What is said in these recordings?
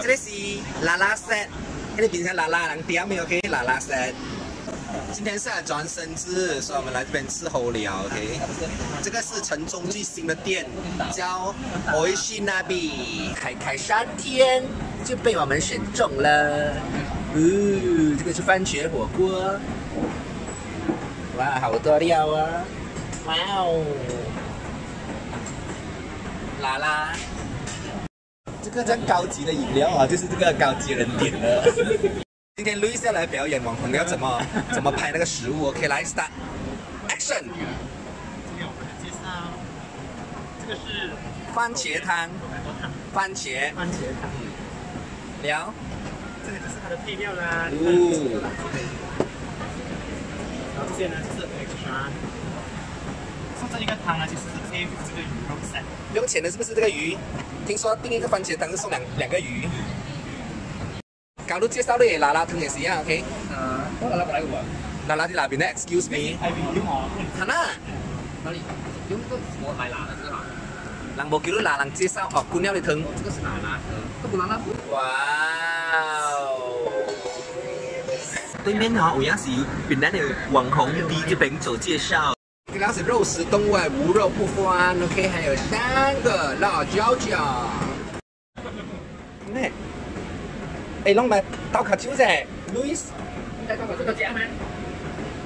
这个是拉拉 set，这里变成拉拉人点没有？OK，拉拉 set。今天是来转生日，所以我们来这边吃猴聊，OK。这个是城中最新的店，叫 Oishinabi，开开三天就被我们选中了。哦，这个是番茄火锅，哇，好多料啊！哇哦，拉拉。这个叫高级的饮料啊，就是这个高级人点的。今天 Louis 要来表演网红要怎么 怎么拍那个食物，OK，来 start，action。今天我们介绍，这个是番茄汤，番茄，番茄汤，聊，这个就是它的配料啦。哦，然后这些呢就是 extra。像这一个汤呢，就是配这个鱼肉 set。不用钱的是不是这个鱼？听说订一个番茄汤是送两两个鱼。刚都介绍的拉拉汤也是一样，OK。嗯，我拉拉过来过。拉拉在哪边呢？Excuse me。还有用哦。哈娜，哪里？用这个我来拿的是吧？人无叫你拉人介绍哦，姑娘的。汤。这个是拉拉的，这不拉拉。哇哦！对面哦，有样是云南的。网红 B 这边做介绍。这个是肉食动物，无肉不欢。OK，还有三个辣椒酱。咩？哎，弄埋倒卡球噻，Louis。再倒卡这个加吗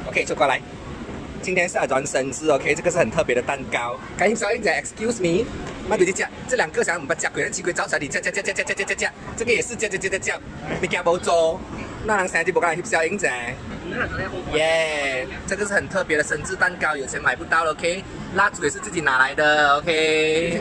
？OK，就过来。今天是阿转生日，OK，这个是很特别的蛋糕。赶紧说一下，Excuse me，妈对你讲，这两个想唔把夹鬼，奇鬼找出来，你夹夹夹夹夹夹夹夹夹，这个也是夹夹夹夹夹，你夹无做，那人生就不敢翕小影噻。耶，这个是很特别的生日蛋糕，有钱买不到了，OK。蜡烛也是自己拿来的，OK。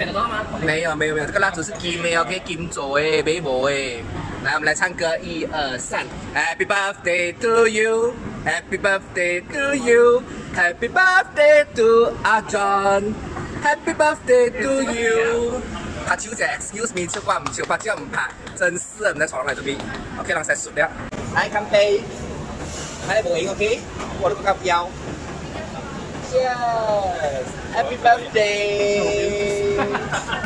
没有没有没有，这个蜡烛是金的，OK，金做的，没无的。来，我们来唱歌，一二三，Happy birthday to you，Happy birthday to you，Happy birthday to 阿 John，Happy birthday to you。拍手者，Excuse me，笑话唔笑，拍照唔拍，真是唔在床来做咩？OK，人晒熟了，来干杯。Hãy bộ ý không khí Bộ được gặp nhau. Yes. Happy birthday.